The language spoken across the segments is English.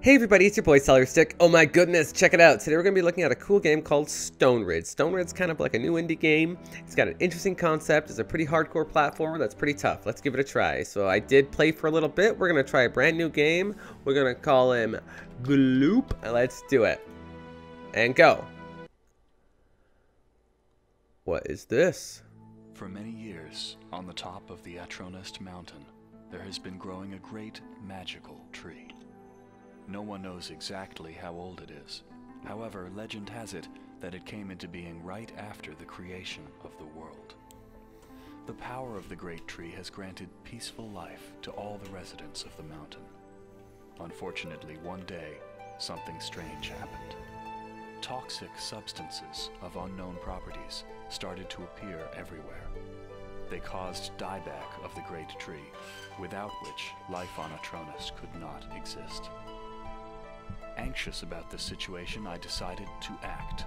Hey everybody, it's your boy CeleryStick. Oh my goodness, check it out. Today we're going to be looking at a cool game called Stonerid. Stone Ridge is kind of like a new indie game. It's got an interesting concept. It's a pretty hardcore platformer that's pretty tough. Let's give it a try. So I did play for a little bit. We're going to try a brand new game. We're going to call him Gloop. Let's do it. And go. What is this? For many years, on the top of the Atronest mountain, there has been growing a great magical tree. No one knows exactly how old it is. However, legend has it that it came into being right after the creation of the world. The power of the great tree has granted peaceful life to all the residents of the mountain. Unfortunately, one day, something strange happened. Toxic substances of unknown properties started to appear everywhere. They caused dieback of the great tree, without which life on Atronus could not exist. Anxious about this situation, I decided to act.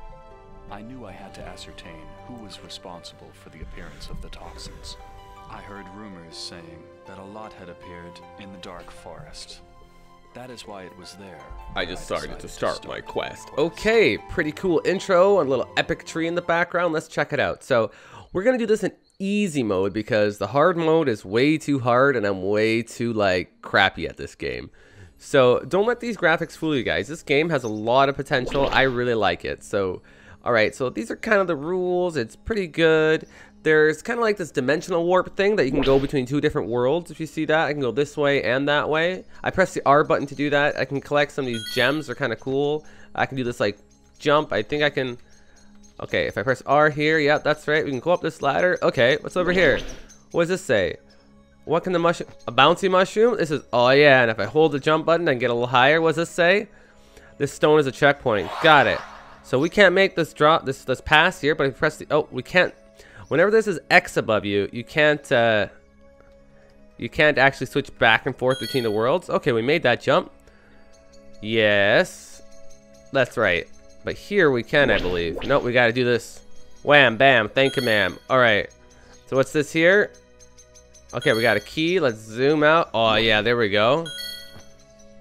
I knew I had to ascertain who was responsible for the appearance of the toxins. I heard rumors saying that a lot had appeared in the Dark Forest. That is why it was there. I just started decided to start my the quest. Okay, pretty cool intro, a little epic tree in the background. Let's check it out. So we're gonna do this in easy mode because the hard mode is way too hard and I'm way too like crappy at this game. So don't let these graphics fool you guys. This game has a lot of potential. I really like it. So, all right. So these are kind of the rules. It's pretty good. There's kind of like this dimensional warp thing that you can go between two different worlds. If you see that, I can go this way and that way. I press the R button to do that. I can collect some of these gems. They're kind of cool. I can do this like jump. I think I can. Okay, if I press R here, yeah, that's right. We can go up this ladder. Okay, what's over here? What does this say? What can the mushroom? A bouncy mushroom? This is, oh yeah, and if I hold the jump button and get a little higher, what does this say? This stone is a checkpoint. Got it. So we can't make this drop, this this pass here, but if we press the, oh, we can't, whenever this is X above you, you can't, uh, you can't actually switch back and forth between the worlds. Okay, we made that jump. Yes. That's right. But here we can, I believe. Nope, we gotta do this. Wham, bam, thank you, ma'am. Alright. So what's this here? Okay, we got a key. Let's zoom out. Oh, yeah, there we go.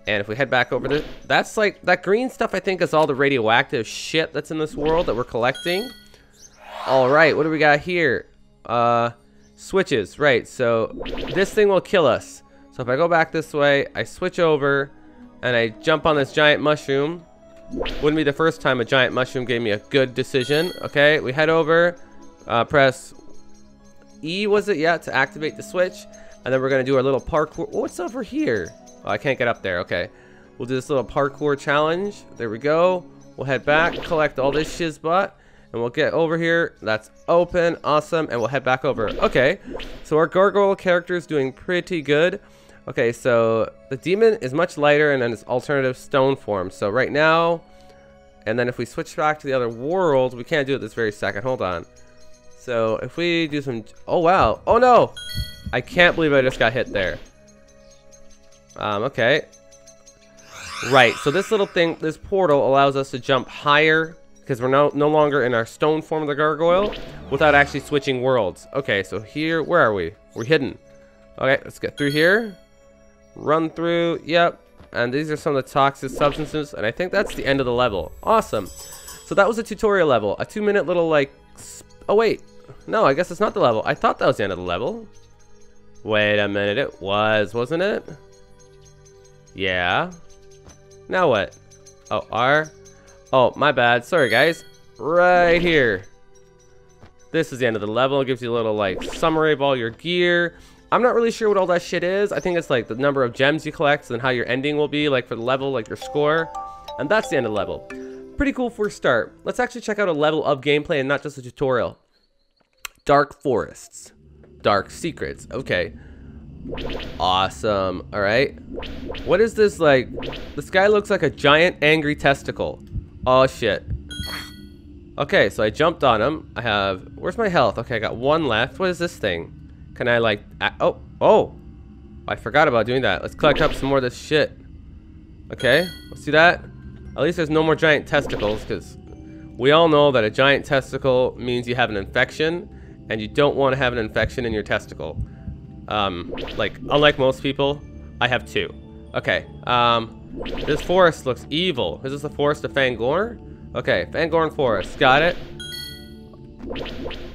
And if we head back over to... That's like... That green stuff, I think, is all the radioactive shit that's in this world that we're collecting. Alright, what do we got here? Uh, switches. Right, so this thing will kill us. So if I go back this way, I switch over, and I jump on this giant mushroom. Wouldn't be the first time a giant mushroom gave me a good decision. Okay, we head over, uh, press E was it? Yeah, to activate the switch. And then we're to do our little parkour. What's over here? Oh, I can't get up there. Okay. We'll do this little parkour challenge. There we go. We'll head back, collect all this shizbot. And we'll get over here. That's open. Awesome. And we'll head back over. Okay. So our gargoyle character is doing pretty good. Okay, so the demon is much lighter and then its alternative stone form. So right now, and then if we switch back to the other world, we can't do it this very second. Hold on. So if we do some, oh wow, oh no, I can't believe I just got hit there. Um, okay. Right, so this little thing, this portal allows us to jump higher because we're no, no longer in our stone form of the gargoyle without actually switching worlds. Okay, so here, where are we? We're hidden. Okay, let's get through here. Run through, yep. And these are some of the toxic substances, and I think that's the end of the level. Awesome. So that was a tutorial level, a two minute little like, oh wait, no, I guess it's not the level. I thought that was the end of the level. Wait a minute, it was, wasn't it? Yeah. Now what? Oh, R. Oh, my bad. Sorry, guys. Right here. This is the end of the level. It gives you a little, like, summary of all your gear. I'm not really sure what all that shit is. I think it's, like, the number of gems you collect and how your ending will be, like, for the level, like, your score. And that's the end of the level. Pretty cool for a start. Let's actually check out a level of gameplay and not just a tutorial. Dark forests. Dark secrets. Okay. Awesome. Alright. What is this like? This guy looks like a giant angry testicle. Oh shit. Okay, so I jumped on him. I have... Where's my health? Okay, I got one left. What is this thing? Can I like... Oh! Oh! I forgot about doing that. Let's collect up some more of this shit. Okay, let's do that. At least there's no more giant testicles, because we all know that a giant testicle means you have an infection, and you don't want to have an infection in your testicle. Um, like, unlike most people, I have two. Okay. Um, this forest looks evil. Is this the forest of Fangorn? Okay, Fangorn Forest. Got it.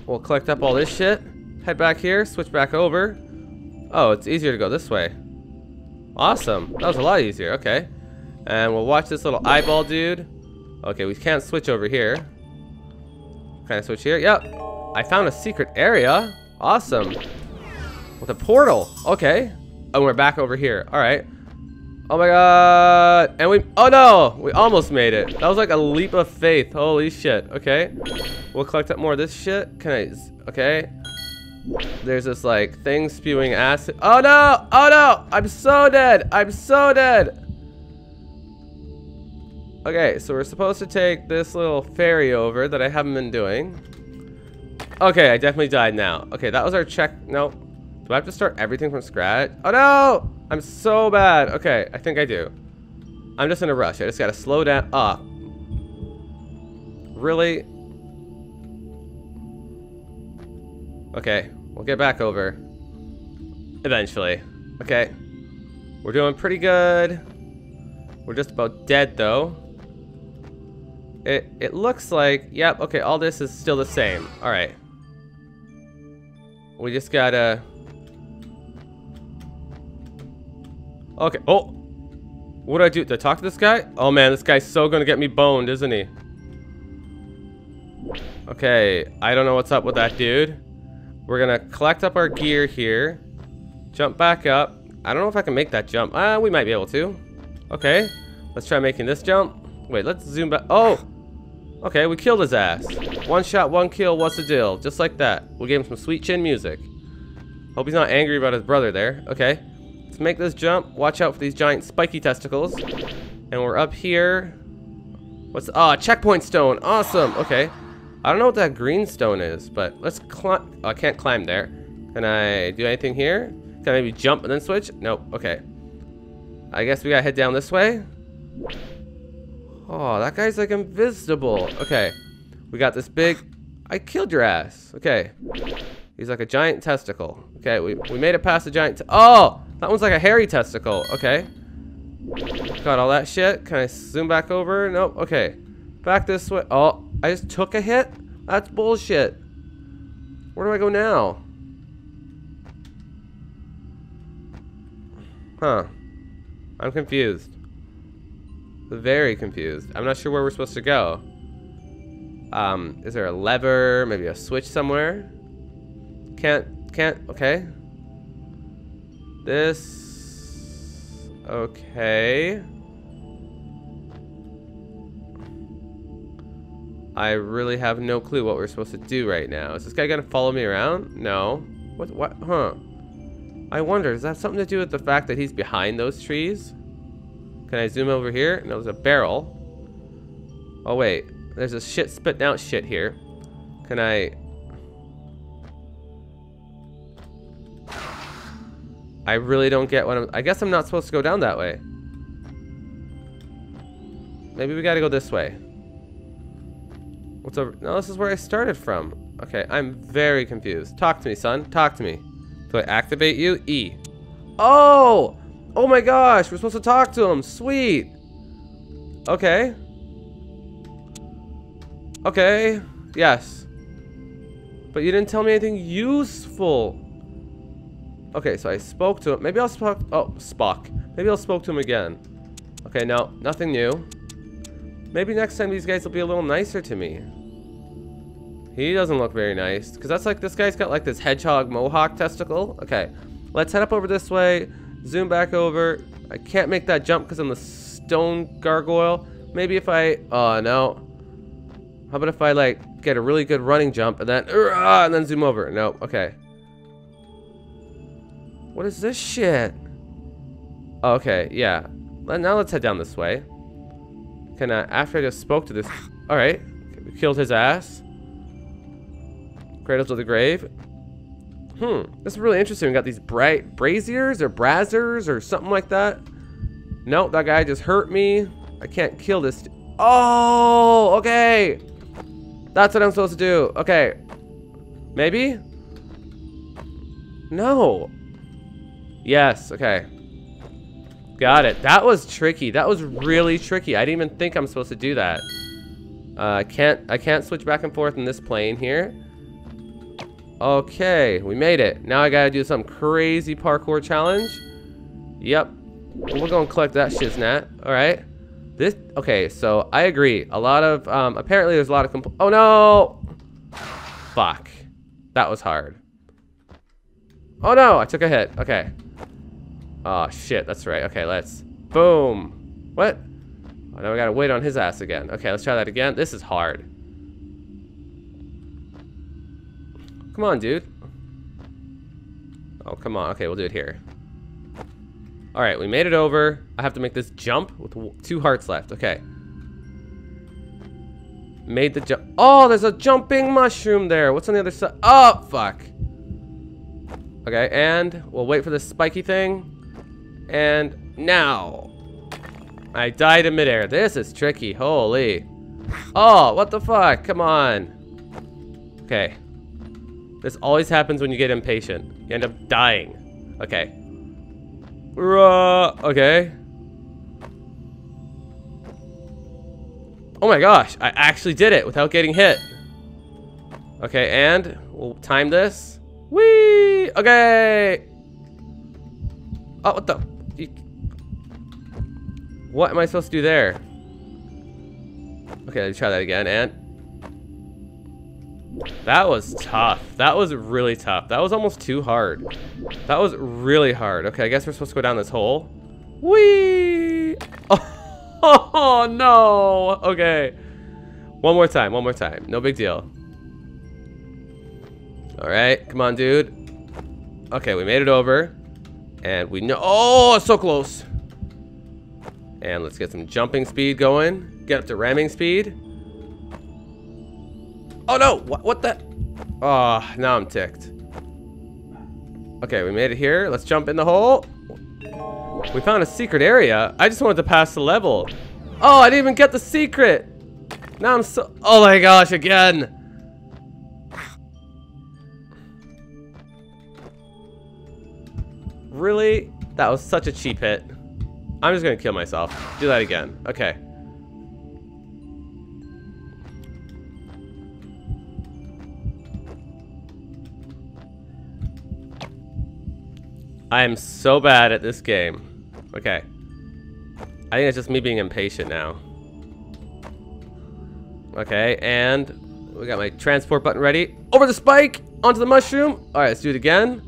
We'll collect up all this shit. Head back here. Switch back over. Oh, it's easier to go this way. Awesome. That was a lot easier. Okay. And we'll watch this little eyeball dude. Okay, we can't switch over here. Can I switch here? Yep. I found a secret area. Awesome. With a portal. Okay. And we're back over here. All right. Oh my god. And we, oh no, we almost made it. That was like a leap of faith. Holy shit. Okay. We'll collect up more of this shit. Can I, okay. There's this like thing spewing acid. Oh no, oh no, I'm so dead. I'm so dead. Okay, so we're supposed to take this little ferry over that I haven't been doing. Okay, I definitely died now. Okay, that was our check. No. Do I have to start everything from scratch? Oh no! I'm so bad. Okay, I think I do. I'm just in a rush. I just gotta slow down. Ah. Really? Okay, we'll get back over. Eventually. Okay. We're doing pretty good. We're just about dead though. It, it looks like, yep, okay, all this is still the same. All right. We just gotta Okay. Oh. What do I do? Do I talk to this guy? Oh man, this guy's so gonna get me boned, isn't he? Okay. I don't know what's up with that dude. We're gonna collect up our gear here. Jump back up. I don't know if I can make that jump. Ah, uh, we might be able to. Okay. Let's try making this jump. Wait, let's zoom back. Oh! Okay, we killed his ass. One shot, one kill, what's the deal? Just like that. We gave him some sweet chin music. Hope he's not angry about his brother there. Okay. Let's make this jump. Watch out for these giant spiky testicles. And we're up here. What's ah checkpoint stone? Awesome. Okay. I don't know what that green stone is, but let's climb. Oh, I can't climb there. Can I do anything here? Can I maybe jump and then switch? Nope. Okay. I guess we gotta head down this way. Oh, that guy's like invisible. Okay. We got this big. I killed your ass. Okay. He's like a giant testicle. Okay, we, we made it past the giant. oh! That one's like a hairy testicle. Okay. Got all that shit. Can I zoom back over? Nope. Okay. Back this way. Oh, I just took a hit? That's bullshit. Where do I go now? Huh. I'm confused. Very confused. I'm not sure where we're supposed to go. Um, is there a lever? Maybe a switch somewhere? Can't, can't, okay. This... Okay. I really have no clue what we're supposed to do right now. Is this guy gonna follow me around? No. What, what, huh. I wonder, is that something to do with the fact that he's behind those trees? Can I zoom over here? No, there's a barrel. Oh, wait. There's a shit spitting out shit here. Can I... I really don't get what I'm... I guess I'm not supposed to go down that way. Maybe we gotta go this way. What's over... No, this is where I started from. Okay, I'm very confused. Talk to me, son. Talk to me. Do I activate you? E. Oh! Oh my gosh, we're supposed to talk to him. Sweet. Okay. Okay. Yes. But you didn't tell me anything useful. Okay, so I spoke to him. Maybe I'll spoke. Oh, Spock. Maybe I'll spoke to him again. Okay, no, nothing new. Maybe next time these guys will be a little nicer to me. He doesn't look very nice. Because that's like, this guy's got like this hedgehog mohawk testicle. Okay, let's head up over this way. Zoom back over. I can't make that jump because I'm the stone gargoyle. Maybe if I, oh no. How about if I like get a really good running jump and then, uh, and then zoom over? No, okay. What is this shit? Oh, okay, yeah. Now let's head down this way. Can I, after I just spoke to this, all right, we killed his ass. Cradle to the grave. Hmm, this is really interesting. We got these bright braziers or brazzers or something like that. Nope, that guy just hurt me. I can't kill this. Oh, okay. That's what I'm supposed to do. Okay. Maybe? No. Yes, okay. Got it. That was tricky. That was really tricky. I didn't even think I'm supposed to do that. Uh, can't I can't switch back and forth in this plane here. Okay, we made it. Now I gotta do some crazy parkour challenge. Yep. We're gonna collect that shiznat. Alright. This okay, so I agree. A lot of um apparently there's a lot of Oh no! Fuck. That was hard. Oh no, I took a hit. Okay. Oh shit, that's right. Okay, let's boom. What? Oh, now we gotta wait on his ass again. Okay, let's try that again. This is hard. Come on, dude. Oh, come on. Okay, we'll do it here. All right, we made it over. I have to make this jump with two hearts left. Okay. Made the jump. Oh, there's a jumping mushroom there. What's on the other side? Oh, fuck. Okay, and we'll wait for this spiky thing. And now. I died in midair. This is tricky. Holy. Oh, what the fuck? Come on. Okay. This always happens when you get impatient. You end up dying. Okay. okay. Oh my gosh, I actually did it without getting hit. Okay, and we'll time this. Whee! Okay. Oh, what the? What am I supposed to do there? Okay, let's try that again, and... That was tough. That was really tough. That was almost too hard. That was really hard. Okay, I guess we're supposed to go down this hole. Whee! Oh, oh no! Okay. One more time, one more time. No big deal. Alright, come on, dude. Okay, we made it over. And we know- Oh, so close! And let's get some jumping speed going. Get up to ramming speed. Oh no! What, what the? Oh, now I'm ticked. Okay, we made it here. Let's jump in the hole. We found a secret area. I just wanted to pass the level. Oh, I didn't even get the secret. Now I'm so... Oh my gosh, again. Really? That was such a cheap hit. I'm just gonna kill myself. Do that again. Okay. I am so bad at this game. Okay. I think it's just me being impatient now. Okay, and we got my transport button ready. Over the spike! Onto the mushroom! Alright, let's do it again.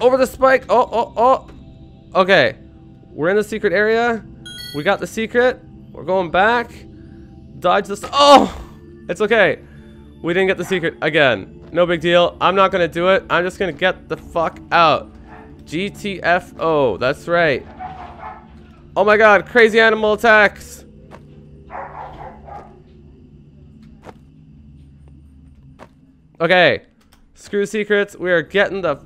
Over the spike! Oh, oh, oh! Okay. We're in the secret area. We got the secret. We're going back. Dodge this. Oh! It's okay. We didn't get the secret again. No big deal. I'm not to do it. I'm just to get the fuck out. GTFO. That's right. Oh my god. Crazy animal attacks. Okay. Screw secrets. We are getting the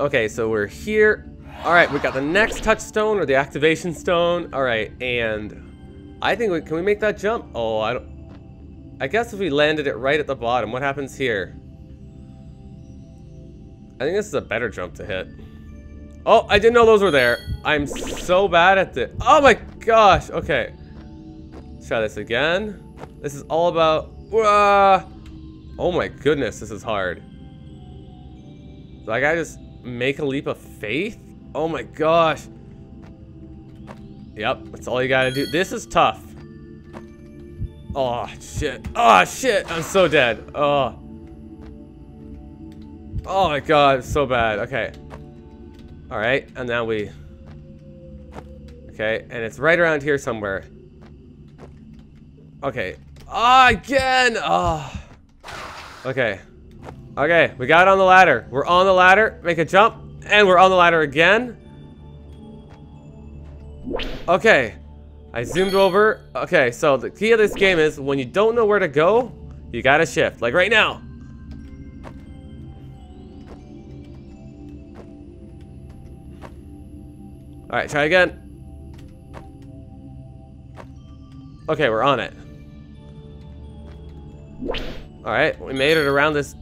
Okay, so we're here. All right, we got the next touchstone or the activation stone. All right, and I think we, can we make that jump? Oh, I don't. I guess if we landed it right at the bottom, what happens here? I think this is a better jump to hit. Oh, I didn't know those were there. I'm so bad at this. Oh my gosh. Okay. Let's try this again. This is all about. Uh, oh my goodness, this is hard. Like I just Make a leap of faith? Oh my gosh. Yep, that's all you gotta do. This is tough. Oh, shit. Oh, shit. I'm so dead. Oh. Oh my god, so bad. Okay. Alright, and now we... Okay, and it's right around here somewhere. Okay. Ah, oh, again! Oh. Okay. Okay, we got on the ladder. We're on the ladder. Make a jump. And we're on the ladder again. Okay. I zoomed over. Okay, so the key of this game is when you don't know where to go, you gotta shift. Like right now. Alright, try again. Okay, we're on it. Alright, we made it around this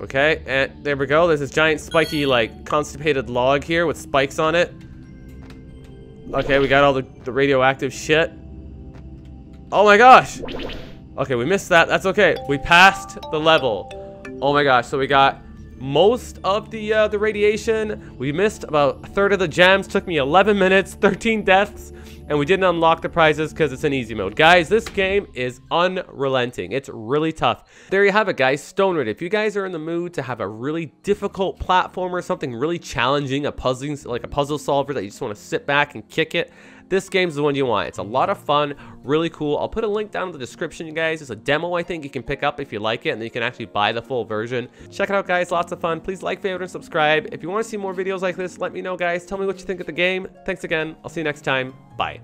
Okay, and there we go. There's this giant spiky, like, constipated log here with spikes on it. Okay, we got all the, the radioactive shit. Oh my gosh! Okay, we missed that. That's okay. We passed the level. Oh my gosh, so we got most of the uh, the radiation. We missed about a third of the gems. Took me 11 minutes, 13 deaths, and we didn't unlock the prizes because it's an easy mode. Guys, this game is unrelenting. It's really tough. There you have it, guys. Stonerid. If you guys are in the mood to have a really difficult platformer, something really challenging, a puzzling like a puzzle solver that you just want to sit back and kick it, this game's the one you want. It's a lot of fun, really cool. I'll put a link down in the description, you guys. It's a demo, I think, you can pick up if you like it, and then you can actually buy the full version. Check it out, guys. Lots of fun. Please like, favorite, and subscribe. If you want to see more videos like this, let me know, guys. Tell me what you think of the game. Thanks again. I'll see you next time. Bye.